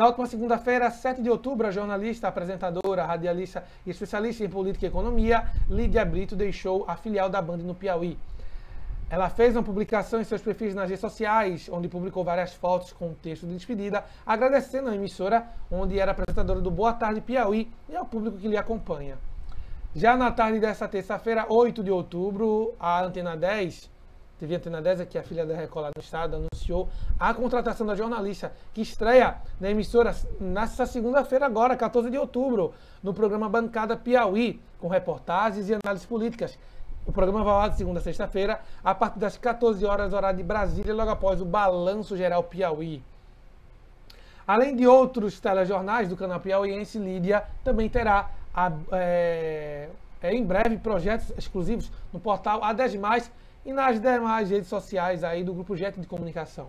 Na última segunda-feira, 7 de outubro, a jornalista, apresentadora, radialista e especialista em política e economia, Lídia Brito, deixou a filial da Band no Piauí. Ela fez uma publicação em seus perfis nas redes sociais, onde publicou várias fotos com texto de despedida, agradecendo a emissora, onde era apresentadora do Boa Tarde Piauí e ao público que lhe acompanha. Já na tarde desta terça-feira, 8 de outubro, a Antena 10, TV Antena 10, aqui a filha da Record lá no estado, anunciou a contratação da jornalista, que estreia na emissora nesta segunda-feira agora, 14 de outubro, no programa Bancada Piauí, com reportagens e análises políticas. O programa vai lá de segunda a sexta-feira, a partir das 14 horas, horário de Brasília, logo após o Balanço Geral Piauí. Além de outros telejornais do canal Piauiense, Lídia também terá a, é, é, em breve projetos exclusivos no portal A10 e nas demais redes sociais aí do Grupo Jet de Comunicação.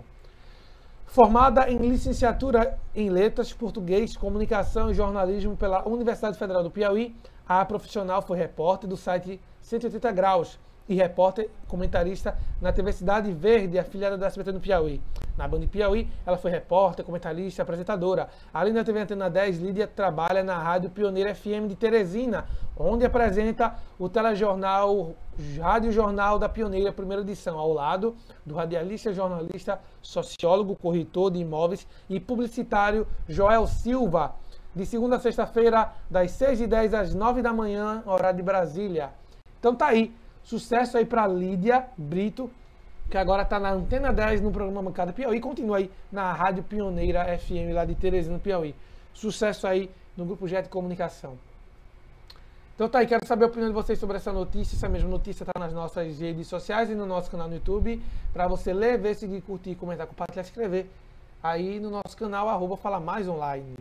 Formada em licenciatura em Letras, Português, Comunicação e Jornalismo pela Universidade Federal do Piauí, a profissional foi repórter do site 180 Graus e repórter comentarista na TV Cidade Verde, afiliada da SBT no Piauí. Na Band Piauí, ela foi repórter, comentarista, apresentadora. Além da TV Antena 10, Lídia trabalha na Rádio Pioneira FM de Teresina, onde apresenta o telejornal Rádio Jornal da Pioneira, primeira edição, ao lado do radialista, jornalista, sociólogo, corretor de imóveis e publicitário Joel Silva, de segunda a sexta-feira, das 6h10 às 9 da manhã, horário de Brasília. Então tá aí, sucesso aí para Lídia Brito, que agora está na Antena 10 no programa Bancada Piauí, continua aí na Rádio Pioneira FM lá de Teresina, Piauí. Sucesso aí no Grupo Jet Comunicação. Então tá aí, quero saber a opinião de vocês sobre essa notícia. Essa mesma notícia está nas nossas redes sociais e no nosso canal no YouTube. Para você ler, ver, seguir, curtir, comentar, compartilhar, escrever aí no nosso canal, arroba Fala Mais Online.